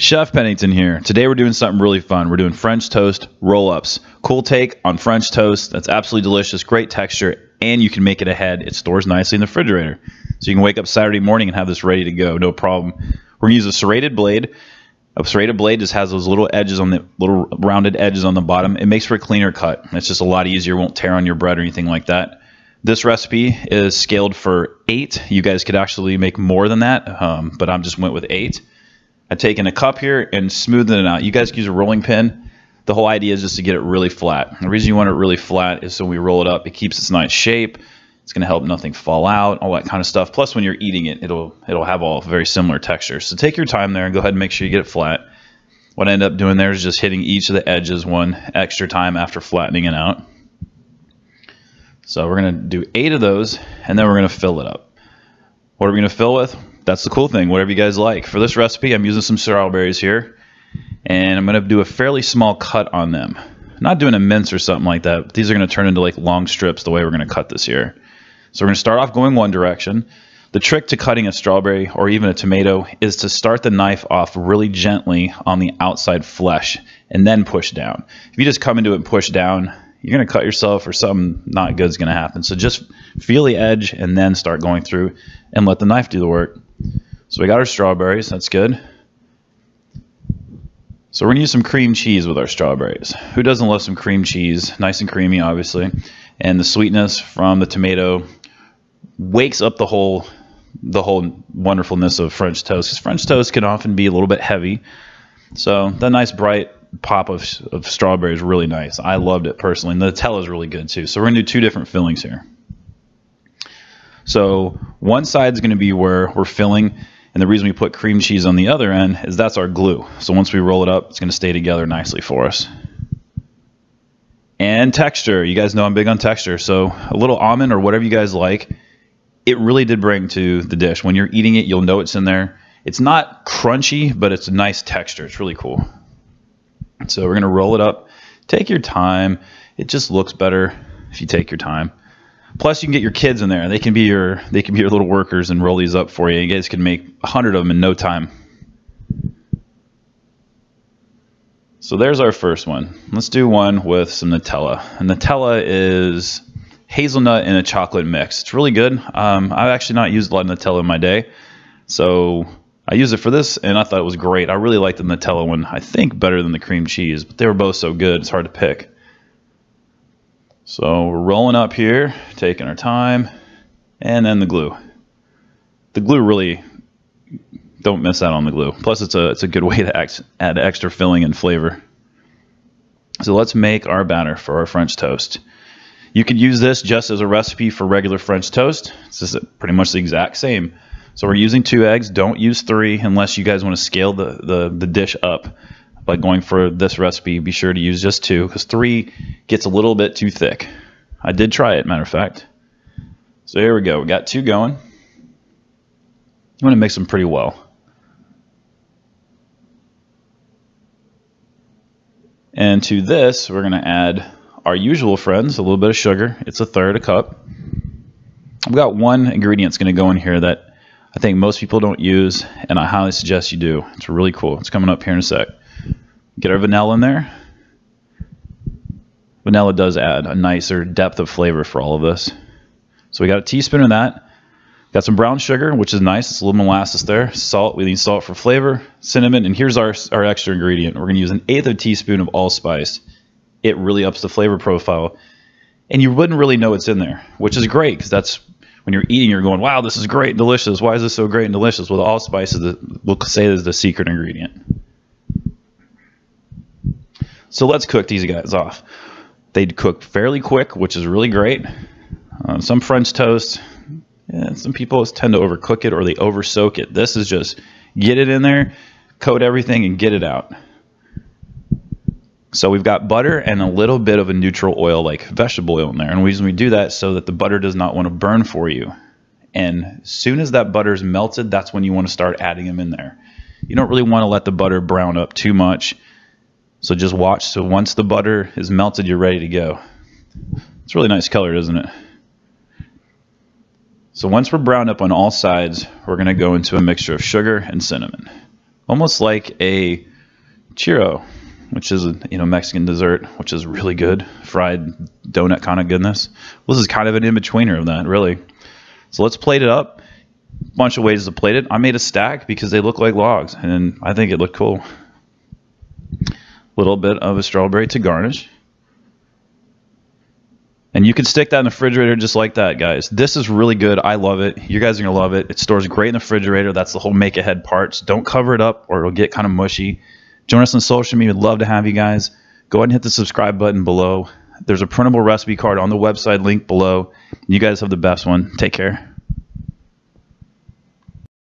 Chef Pennington here. Today we're doing something really fun. We're doing French toast roll-ups. Cool take on French toast. That's absolutely delicious, great texture, and you can make it ahead. It stores nicely in the refrigerator. So you can wake up Saturday morning and have this ready to go, no problem. We're gonna use a serrated blade. A serrated blade just has those little edges on the little rounded edges on the bottom. It makes for a cleaner cut. It's just a lot easier, won't tear on your bread or anything like that. This recipe is scaled for eight. You guys could actually make more than that, um, but I just went with eight. I've taken a cup here and smoothed it out. You guys can use a rolling pin. The whole idea is just to get it really flat. The reason you want it really flat is so when we roll it up, it keeps its nice shape. It's going to help nothing fall out, all that kind of stuff. Plus, when you're eating it, it'll it'll have all very similar textures. So take your time there and go ahead and make sure you get it flat. What I end up doing there is just hitting each of the edges one extra time after flattening it out. So we're going to do eight of those, and then we're going to fill it up. What are we going to fill with? That's the cool thing, whatever you guys like. For this recipe, I'm using some strawberries here, and I'm going to do a fairly small cut on them. not doing a mince or something like that. these are going to turn into like long strips the way we're going to cut this here. So we're going to start off going one direction. The trick to cutting a strawberry or even a tomato is to start the knife off really gently on the outside flesh and then push down. If you just come into it and push down, you're going to cut yourself or something not good is going to happen. So just feel the edge and then start going through and let the knife do the work. So we got our strawberries, that's good. So we're gonna use some cream cheese with our strawberries. Who doesn't love some cream cheese? Nice and creamy, obviously. And the sweetness from the tomato wakes up the whole the whole wonderfulness of French toast. Because French toast can often be a little bit heavy. So that nice bright pop of, of strawberry is really nice. I loved it personally. And the Nutella is really good too. So we're gonna do two different fillings here. So one side is to be where we're filling, and the reason we put cream cheese on the other end is that's our glue. So once we roll it up, it's going to stay together nicely for us. And texture, you guys know I'm big on texture, so a little almond or whatever you guys like, it really did bring to the dish. When you're eating it, you'll know it's in there. It's not crunchy, but it's a nice texture. It's really cool. So we're going to roll it up. Take your time. It just looks better if you take your time. Plus, you can get your kids in there. They can be your they can be your little workers and roll these up for you. You guys can make a hundred of them in no time. So there's our first one. Let's do one with some Nutella. And Nutella is hazelnut in a chocolate mix. It's really good. Um, I've actually not used a lot of Nutella in my day, so I use it for this, and I thought it was great. I really like the Nutella one. I think better than the cream cheese, but they were both so good. It's hard to pick. So we're rolling up here, taking our time, and then the glue. The glue really, don't miss out on the glue. Plus it's a, it's a good way to add extra filling and flavor. So let's make our batter for our French toast. You could use this just as a recipe for regular French toast. It's just pretty much the exact same. So we're using two eggs. Don't use three unless you guys want to scale the, the, the dish up but going for this recipe, be sure to use just two because three gets a little bit too thick. I did try it, matter of fact. So here we go. We got two going. You want to mix them pretty well. And to this, we're going to add our usual friends, a little bit of sugar. It's a third a cup. I've got one ingredient that's going to go in here that I think most people don't use, and I highly suggest you do. It's really cool. It's coming up here in a sec. Get our vanilla in there. Vanilla does add a nicer depth of flavor for all of this. So we got a teaspoon of that. Got some brown sugar, which is nice. It's a little molasses there. Salt, we need salt for flavor. Cinnamon, and here's our, our extra ingredient. We're going to use an eighth of a teaspoon of allspice. It really ups the flavor profile. And you wouldn't really know it's in there, which is great because that's when you're eating, you're going, wow, this is great and delicious. Why is this so great and delicious? Well, the allspice is the, we'll say is the secret ingredient. So let's cook these guys off. They'd cook fairly quick, which is really great. Uh, some French toast, yeah, some people tend to overcook it or they oversoak it. This is just get it in there, coat everything, and get it out. So we've got butter and a little bit of a neutral oil like vegetable oil in there. And the reason we do that so that the butter does not want to burn for you. And as soon as that butter is melted, that's when you want to start adding them in there. You don't really want to let the butter brown up too much so just watch. So once the butter is melted, you're ready to go. It's really nice color, isn't it? So once we're browned up on all sides, we're going to go into a mixture of sugar and cinnamon. almost like a churro, which is a you know Mexican dessert, which is really good, fried donut kind of goodness. Well, this is kind of an in betweener of that, really. So let's plate it up. A Bunch of ways to plate it. I made a stack because they look like logs, and I think it looked cool. Little bit of a strawberry to garnish. And you can stick that in the refrigerator just like that, guys. This is really good. I love it. You guys are going to love it. It stores great in the refrigerator. That's the whole make ahead parts. Don't cover it up or it'll get kind of mushy. Join us on social media. We'd love to have you guys. Go ahead and hit the subscribe button below. There's a printable recipe card on the website link below. You guys have the best one. Take care.